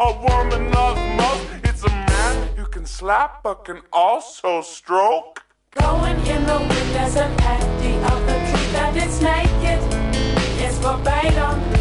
a woman loves most. It's a man who can slap but can also stroke. Going in the wind, as a patty of the truth that it's naked. It's forbidden.